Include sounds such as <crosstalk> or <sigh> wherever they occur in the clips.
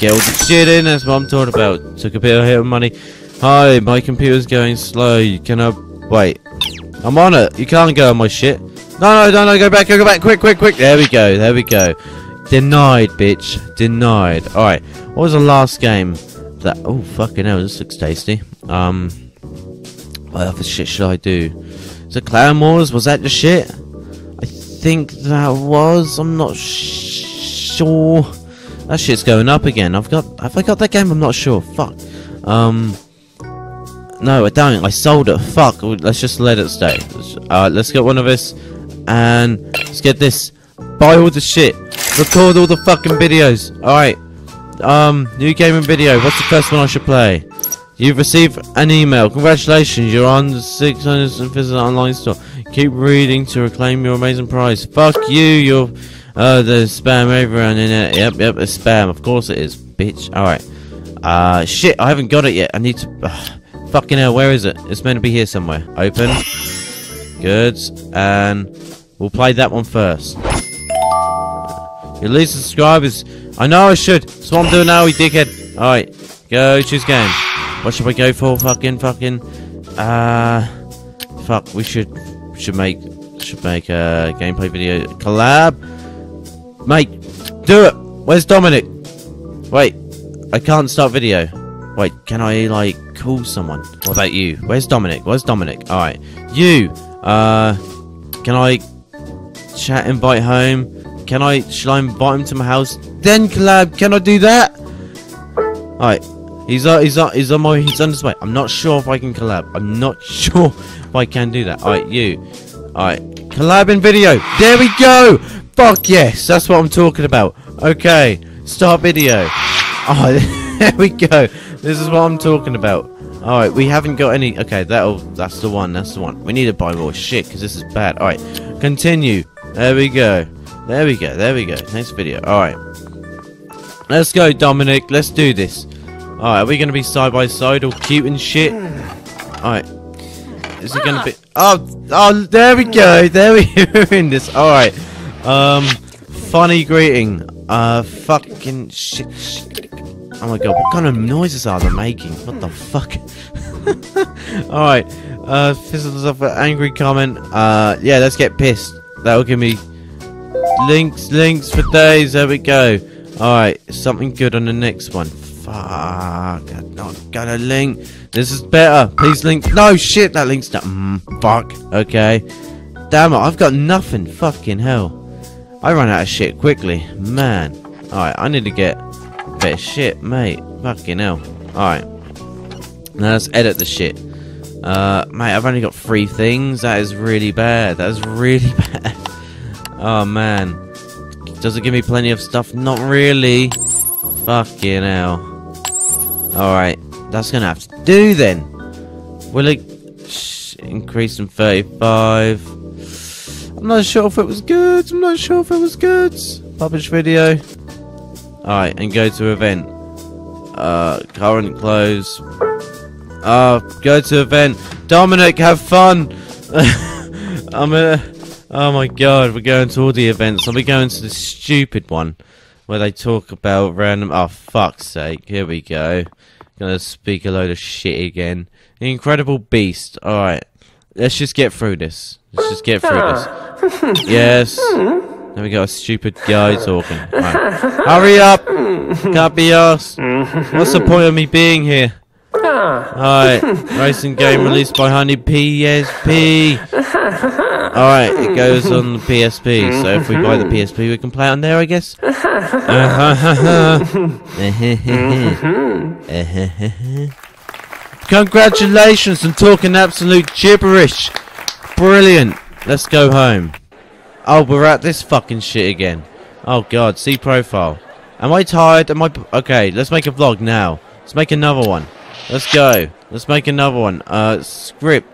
get all the shit in. That's what I'm talking about. Took a bit of hit of money. Hi, my computer's going slow. You Can I wait? I'm on it. You can't go on my shit. No, no, no, no. Go back. Go back. Quick, quick, quick. There we go. There we go. Denied, bitch. Denied. All right. What was the last game? That. Oh, fucking hell. This looks tasty. Um. What other shit should I do? Is it Clan Wars? Was that the shit? I think that was. I'm not sure. That shit's going up again. I've got. Have I got that game? I'm not sure. Fuck. Um. No, I don't. I sold it. Fuck. Let's just let it stay. Alright, let's get one of this. And let's get this. Buy all the shit. Record all the fucking videos. Alright. Um, new gaming video. What's the first one I should play? You've received an email. Congratulations, you're on the 600 visit online store. Keep reading to reclaim your amazing prize. Fuck you, you're uh, the spam everyone in it. Yep, yep, it's spam. Of course it is, bitch. Alright. Uh, shit, I haven't got it yet. I need to. Fucking hell, where is it? It's meant to be here somewhere. Open. Good. And we'll play that one first. Your least subscribers. I know I should. That's what I'm doing now, you dickhead. Alright. Go, choose game. What should we go for? Fucking, fucking. Uh. Fuck, we should. Should make. Should make a gameplay video. Collab. Mate, do it. Where's Dominic? Wait. I can't start video. Wait, can I, like, call someone? What about you? Where's Dominic? Where's Dominic? Alright. You! Uh, can I chat invite home? Can I, shall I invite him to my house? Then collab, can I do that? Alright. He's uh, he's uh, he's on my he's on his way. I'm not sure if I can collab. I'm not <laughs> sure if I can do that. Alright, you. Alright. Collab in video. There we go! Fuck yes, that's what I'm talking about. Okay. Start video. <laughs> Oh, there we go. This is what I'm talking about. Alright, we haven't got any... Okay, that'll... That's the one, that's the one. We need to buy more shit, because this is bad. Alright, continue. There we go. There we go, there we go. Next video. Alright. Let's go, Dominic. Let's do this. Alright, are we going to be side by side all cute and shit? Alright. Is it going to be... Oh, oh, there we go. There we <laughs> are in this. Alright. Um, funny greeting. Uh, fucking shit. Oh my god, what kind of noises are they making? What the fuck? <laughs> Alright, uh, fizzles off an angry comment. Uh, yeah, let's get pissed. That'll give me links, links for days. There we go. Alright, something good on the next one. Fuck, I've not got a link. This is better. Please link. No, shit, that link's not. Mm, fuck, okay. Damn it, I've got nothing. Fucking hell. I run out of shit quickly. Man. Alright, I need to get a bit of shit, mate. Fucking hell. Alright. Now let's edit the shit. Uh, mate, I've only got three things. That is really bad. That is really <laughs> bad. Oh, man. Does it give me plenty of stuff? Not really. Fucking hell. Alright. That's gonna have to do then. Will it increase from 35? I'm not sure if it was good. I'm not sure if it was good. Publish video. Alright, and go to event. Uh, current close. Uh, go to event. Dominic, have fun. <laughs> I'm a. Oh my god, we're going to all the events. I'll be going to the stupid one where they talk about random. Oh, fuck's sake. Here we go. Gonna speak a load of shit again. The Incredible Beast. Alright. Let's just get through this. Let's just get through this. <laughs> yes. There we go, a stupid guy talking. Right. Hurry up! Can't be asked. What's the point of me being here? Alright, racing game released by Honey PSP. Alright, it goes on the PSP, so if we buy the PSP we can play it on there, I guess. <laughs> Uh-huh. <laughs> Uh-huh. Mm-hmm. Uh-huh. Congratulations on talking absolute gibberish. Brilliant. Let's go home. Oh, we're at this fucking shit again. Oh god, see profile. Am I tired? Am I... Okay, let's make a vlog now. Let's make another one. Let's go. Let's make another one. Uh, script.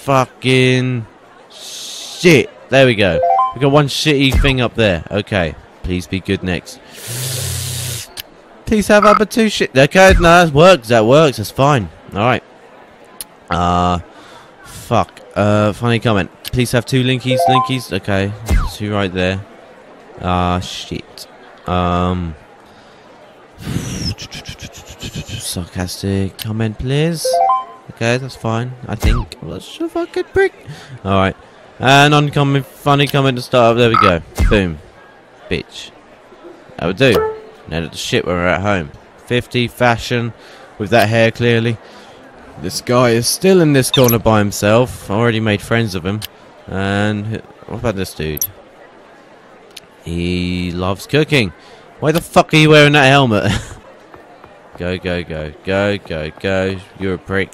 Fucking... Shit. There we go. We got one shitty thing up there. Okay. Please be good next. Please have other two shit. Okay, no, that works. That works. That's fine. Alright. Uh... Fuck. Uh, funny comment. Please have two linkies. Linkies. Okay. Two right there. Ah, uh, shit. Um... Sarcastic comment, please. Okay, that's fine. I think. What's your fucking prick? Alright. And uncommon funny comment to start. Up. There we go. Boom. Bitch. That would do. Now that the shit when we're at home. 50 fashion with that hair clearly. This guy is still in this corner by himself. I already made friends of him. And what about this dude? He loves cooking. Why the fuck are you wearing that helmet? <laughs> go, go, go, go, go, go. You're a prick.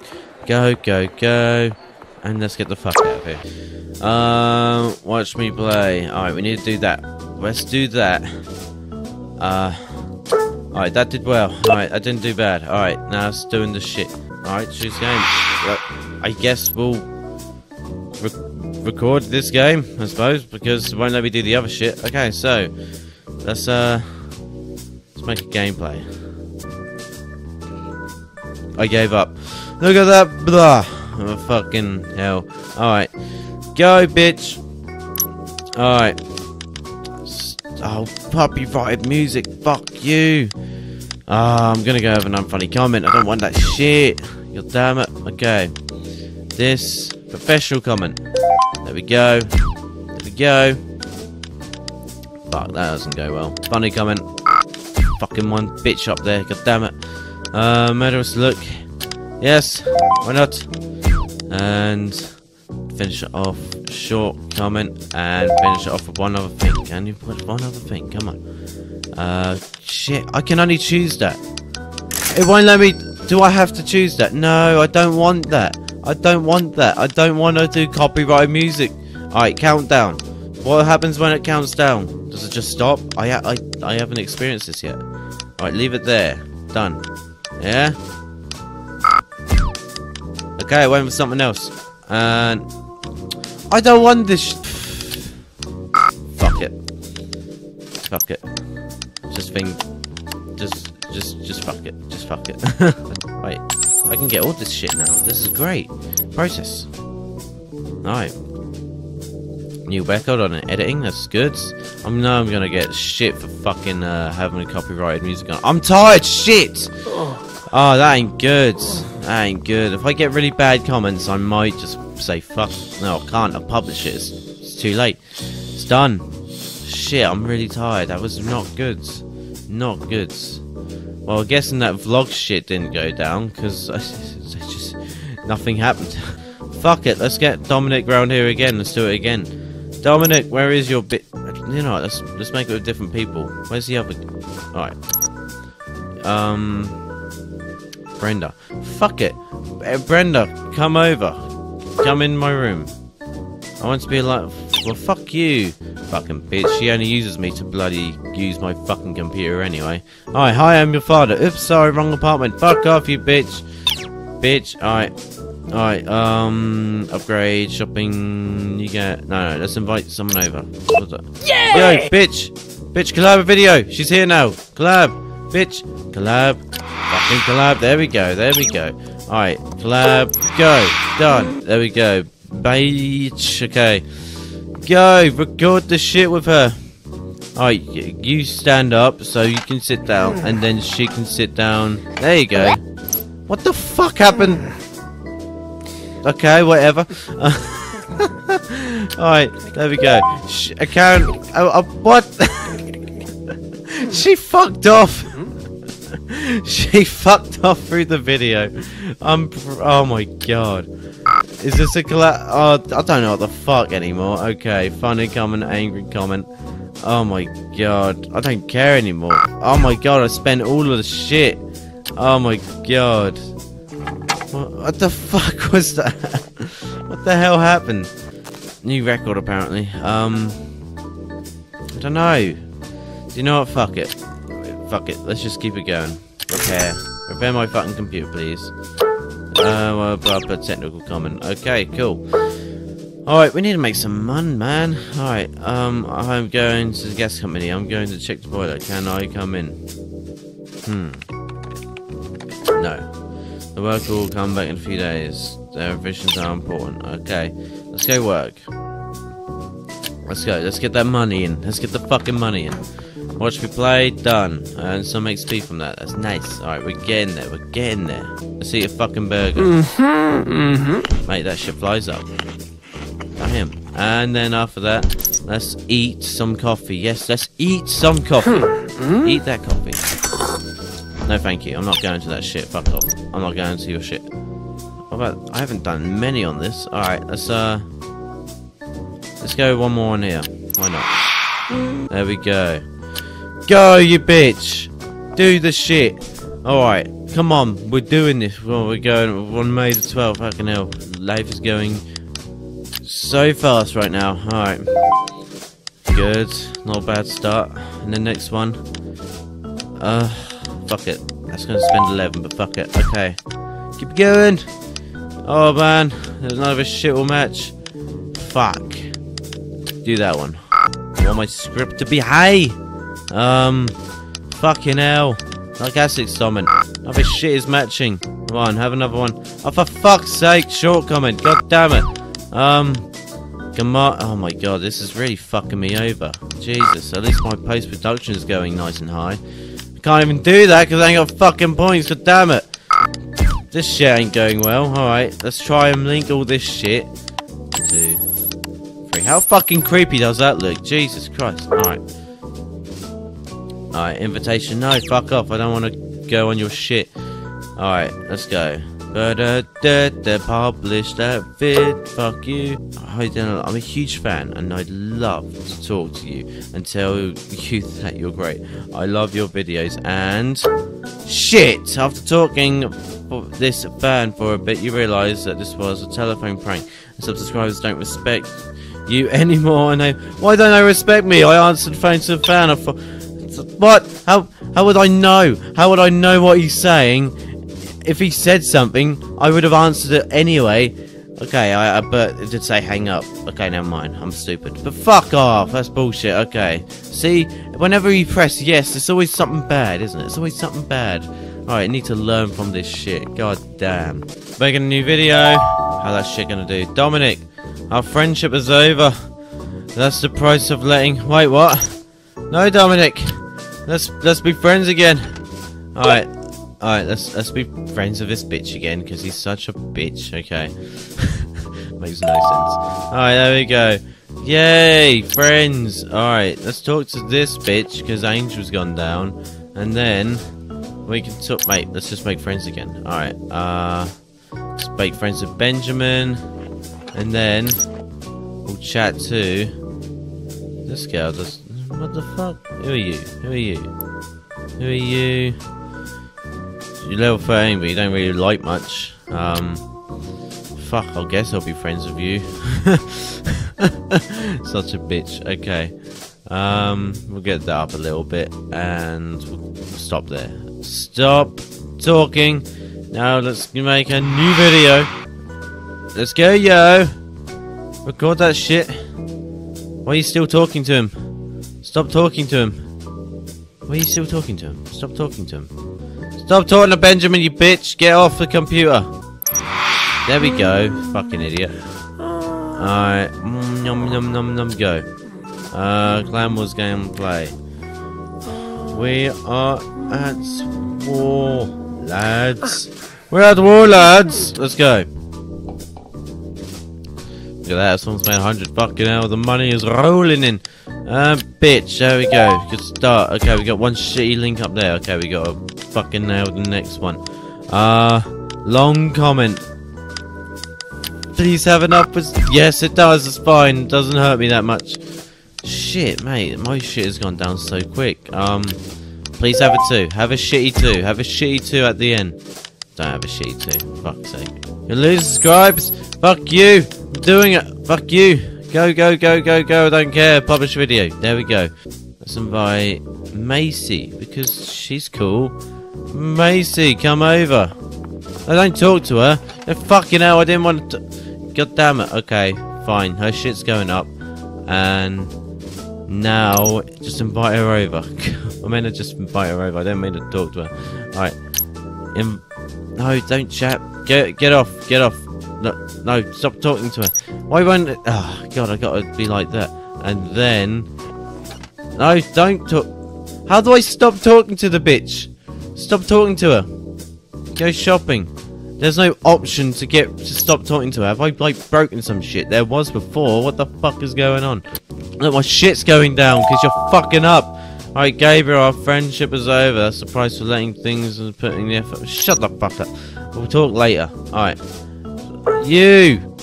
Go, go, go. And let's get the fuck out of here. Um, watch me play. Alright, we need to do that. Let's do that. Uh, alright, that did well. Alright, I didn't do bad. Alright, now it's doing the shit. Alright, choose game. Well, I guess we'll re record this game, I suppose, because it won't let me do the other shit. Okay, so let's uh let's make a gameplay. I gave up. Look at that blah. Oh, fucking hell. Alright. Go, bitch. Alright. Oh, copyrighted music. Fuck you. Ah, I'm gonna go have an unfunny comment. I don't want that shit. God damn it. Okay. This professional comment. There we go. There we go. Fuck, that doesn't go well. Funny comment. Fucking one bitch up there. God damn it. Uh, murderous look. Yes. Why not? And finish it off. Short comment and finish it off with one other thing. Can you put one other thing? Come on. Uh, shit. I can only choose that. It won't let me. Do I have to choose that? No, I don't want that. I don't want that. I don't want to do copyright music. Alright, countdown. What happens when it counts down? Does it just stop? I, I, I haven't experienced this yet. Alright, leave it there. Done. Yeah? Okay, I went for something else. And... I don't want this Fuck it. Fuck it. Just think... Just, just, just fuck it. Just fuck it. <laughs> Wait. I can get all this shit now. This is great. Process. Alright. New record on it. Editing, that's good. I know I'm gonna get shit for fucking uh, having a copyrighted music on. I'm tired, shit! Oh, that ain't good. That ain't good. If I get really bad comments, I might just say fuck. No, I can't. I'll publish it. It's, it's too late. It's done. Shit, I'm really tired. That was not good. Not good. Well, I'm guessing that vlog shit didn't go down because <laughs> just nothing happened. <laughs> Fuck it, let's get Dominic round here again. Let's do it again. Dominic, where is your bit? You know, let's let's make it with different people. Where's the other? All right. Um, Brenda. Fuck it, Uh, Brenda, come over. Come in my room. I want to be like, well, fuck you, fucking bitch. She only uses me to bloody use my fucking computer anyway. Alright, hi, I'm your father. Oops, sorry, wrong apartment. Fuck off, you bitch. Bitch, alright. Alright, um, upgrade, shopping, you get, no, no, let's invite someone over. What's that? Yeah! Yo, bitch! Bitch, collab a video! She's here now! Collab! Bitch! Collab! Fucking collab! There we go, there we go. Alright, collab, go! Done! There we go. Bitch, okay. Go! Record the shit with her! Alright, you stand up so you can sit down, and then she can sit down. There you go. What the fuck happened? Okay, whatever. <laughs> Alright, there we go. Sh Karen, uh, uh, what? <laughs> she fucked off. <laughs> she fucked off through the video. I'm. Oh my god. Is this a colla- Oh, I don't know what the fuck anymore. Okay, funny comment, angry comment. Oh my god. I don't care anymore. Oh my god, I spent all of the shit. Oh my god. What, what the fuck <laughs> was that? what the hell happened? New record apparently. Um I don't know. Do you know what? Fuck it. Fuck it. Let's just keep it going. Repair. Repair my fucking computer, please. Uh, blah, blah, technical comment. Okay, cool. Alright, we need to make some money, man. Alright, um, I'm going to the gas company. I'm going to check the boiler. Can I come in? Hmm. No. The worker will come back in a few days. Their revisions are important. Okay, let's go work. Let's go. Let's get that money in. Let's get the fucking money in. Watch me play, done. And some XP from that. That's nice. Alright, we're getting there. We're getting there. Let's eat a fucking burger. Mm-hmm, mm-hmm. Mate, that shit flies up. Damn. And then after that, let's eat some coffee. Yes, let's eat some coffee. Mm-hmm. Eat that coffee. No, thank you. I'm not going to that shit. Fuck off. I'm not going to your shit. What about? I haven't done many on this. All right, let's uh, let's go one more on here. Why not? There we go. Go, you bitch. Do the shit. All right, come on. We're doing this. Well, we're going on May the 12th. Fucking hell, life is going so fast right now. All right. Good. Not a bad start. And the next one. Uh, fuck it. That's gonna spend 11, but fuck it. Okay. Keep going. Oh man, there's another shittle match. Fuck. Do that one. I want my script to be high. Um, fucking hell. Like acid Summon. Another shit is matching. Come on, have another one. Oh, for fuck's sake, short comment. God damn it. Um, come on. Oh my god, this is really fucking me over. Jesus, at least my post production is going nice and high. I can't even do that because I ain't got fucking points. God damn it. This shit ain't going well. Alright, let's try and link all this shit. Two, three. How fucking creepy does that look? Jesus Christ. Alright. Alright, invitation. No, fuck off. I don't want to go on your shit. Alright, let's go. Ba-da-da-da, publish that vid. Fuck you. I'm a huge fan and I'd love to talk to you and tell you <laughs> that you're great. I love your videos and shit. After talking this fan for a bit, you realise that this was a telephone prank. And subscribers don't respect you <laughs> anymore. And they, why don't they respect me? I answered phone to the fan. I what? How? How would I know? How would I know what he's saying? If he said something, I would have answered it anyway. Okay, I, I but it did say hang up. Okay, never mind. I'm stupid. But fuck off. That's bullshit. Okay. See, whenever you press yes, it's always something bad, isn't it? It's always something bad. Alright, need to learn from this shit. God damn. Making a new video. How that shit gonna do? Dominic, our friendship is over. That's the price of letting. Wait, what? No, Dominic. Let's let's be friends again. All right, all right. Let's let's be friends with this bitch again because he's such a bitch. Okay, <laughs> makes no sense. All right, there we go. Yay, friends. All right, let's talk to this bitch because Angel's gone down, and then we can talk. Mate, let's just make friends again. All right. Uh, let's make friends with Benjamin, and then we'll chat to this girl. Does what the fuck? Who are you? Who are you? Who are you? You're level 13, but you don't really like much. Um, fuck, I guess I'll be friends with you. <laughs> Such a bitch. Okay. Um, we'll get that up a little bit, and we'll stop there. Stop talking. Now let's make a new video. Let's go, yo. Record that shit. Why are you still talking to him? Stop talking to him. Why are you still talking to him? Stop talking to him. Stop talking to Benjamin, you bitch. Get off the computer. There we go. Fucking idiot. Alright. Mm, Num num num num go. Uh, Clan Wars gameplay. We are at war, lads. We're at war, lads. Let's go. Look at that, someone's made 100 fucking hell, the money is rolling in. Uh, bitch, there we go, good start. Okay, we got one shitty link up there. Okay, we got to fucking nail the next one. Uh, long comment. Please have an upwards. Yes, it does, it's fine. It doesn't hurt me that much. Shit, mate, my shit has gone down so quick. Um, please have a two. Have a shitty two. Have a shitty two at the end. Don't have a shitty two. Fuck's sake. You lose subscribes. Fuck you. I'm doing it. Fuck you. Go, go, go, go, go. I don't care. Publish video. There we go. Let's invite Macy because she's cool. Macy, come over. I don't talk to her. Oh, fucking hell, I didn't want to. God damn it. Okay, fine. Her shit's going up. And now, just invite her over. <laughs> I meant to just invite her over. I don't mean to talk to her. Alright. In no, don't chat. Get get off. Get off. No, no, stop talking to her. Why won't it? Oh, God, I gotta be like that. And then. No, don't talk. How do I stop talking to the bitch? Stop talking to her. Go shopping. There's no option to get to stop talking to her. Have I like broken some shit? There was before. What the fuck is going on? Look, my shit's going down because you're fucking up. Alright, Gabriel, our friendship is over. That's the price for letting things and putting the effort. Shut the fuck up. We'll talk later. Alright. You!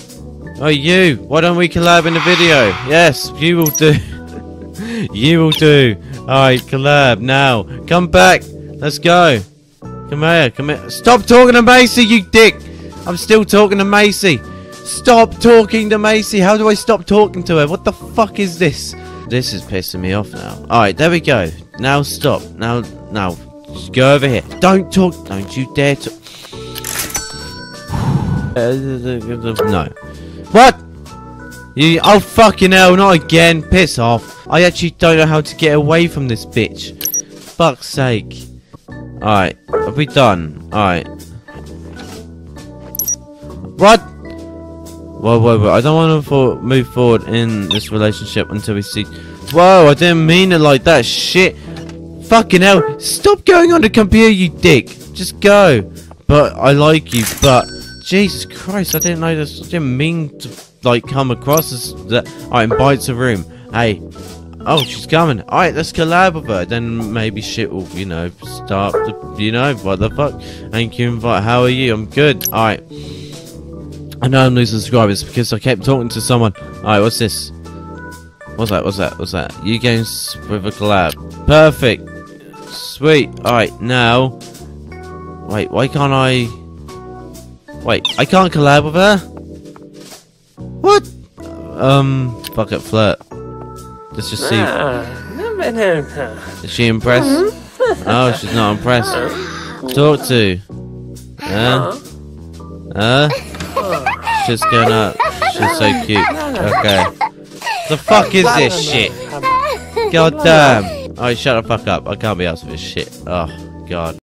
Oh, you! Why don't we collab in the video? Yes, you will do. <laughs> you will do. Alright, collab now. Come back. Let's go. Come here, come here. Stop talking to Macy, you dick! I'm still talking to Macy. Stop talking to Macy. How do I stop talking to her? What the fuck is this? This is pissing me off now. Alright, there we go. Now stop. Now, now. Just go over here. Don't talk. Don't you dare to. Uh, no. What? You, oh fucking hell, not again. Piss off. I actually don't know how to get away from this bitch. Fuck's sake. Alright, have we done? Alright. What? Whoa, whoa, whoa. I don't want to for move forward in this relationship until we see... Whoa, I didn't mean it like that. Shit. Fucking hell. Stop going on the computer, you dick. Just go. But I like you, but... Jesus Christ, I didn't know this. I didn't mean to, like, come across as that. Alright, invite to room. Hey. Oh, she's coming. Alright, let's collab with her. Then maybe shit will, you know, start to, you know, what the fuck? Thank you, invite. How are you? I'm good. Alright. I know I'm losing subscribers because I kept talking to someone. Alright, what's this? What's that? What's that? What's that? You games with a collab. Perfect. Sweet. Alright, now. Wait, why can't I. Wait, I can't collab with her? What? Um, fuck it, flirt. Let's just see. Is she impressed? Oh, she's not impressed. Talk to. Huh? Huh? She's gonna. She's so cute. Okay. The fuck is this shit? God damn. Alright, shut the fuck up. I can't be asked for this shit. Oh, God.